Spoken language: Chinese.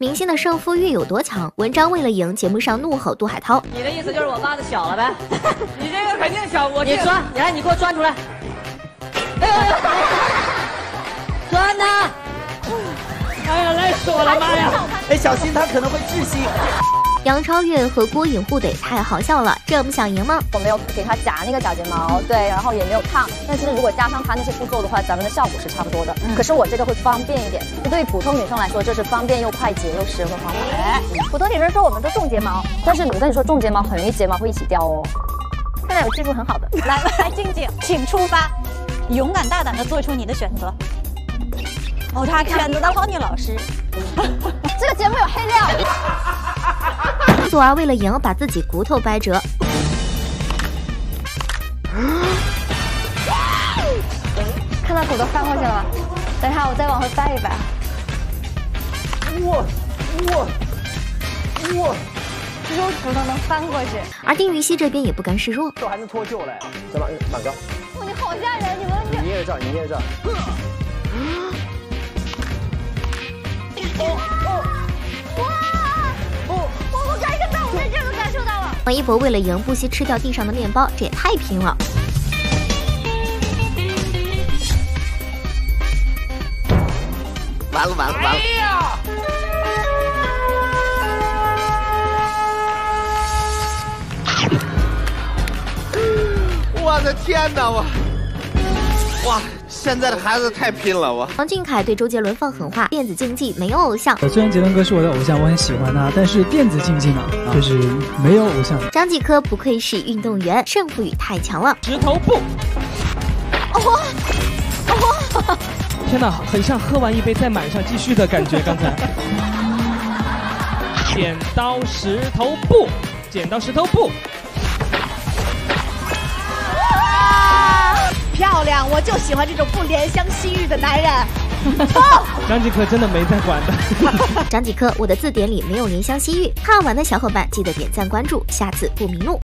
明星的胜负欲有多强？文章为了赢，节目上怒吼杜海涛。你的意思就是我袜子小了呗？你这个肯定小，我你钻，你来，你给我钻出来。哎呦，钻呢！哎呀，累死我了，妈呀！哎，小心他可能会窒息。杨超越和郭颖互怼太好笑了，这不想赢吗？我没有给他夹那个假睫毛，对，然后也没有烫。但其实如果加上他那些步骤的话，咱们的效果是差不多的。可是我这个会方便一点，对普通女生来说，这是方便又快捷又实用的方法。普通女生说我们都种睫毛，但是我跟你说种睫毛很容易睫毛会一起掉哦。现在有技术很好的，来来，静静，请出发，勇敢大胆的做出你的选择。哦，他选择了方女老师。这个节目有黑料。左儿为了赢，把自己骨头掰折。看到骨头翻过去了吗？等一下，我再往回掰一掰。哇哇哇！只有骨头能翻过去。而丁禹兮这边也不甘示弱，这还能脱臼嘞！再满满高。哇，你好吓人！你们你捏着这儿，你捏着这儿。王一博为了赢不惜吃掉地上的面包，这也太拼了！完了完了完了！我的天哪！我哇！现在的孩子太拼了！我王俊凯对周杰伦放狠话：电子竞技没有偶像。虽然杰伦哥是我的偶像，我很喜欢他，但是电子竞技呢，就是没有偶像。张继科不愧是运动员，胜负欲太强了。石头布。哦哦！天哪，很像喝完一杯再满上继续的感觉。刚才。剪刀石头布，剪刀石头布。我就喜欢这种不怜香惜玉的男人。张继科真的没在管的。张继科，我的字典里没有怜香惜玉。看完的小伙伴记得点赞关注，下次不迷路。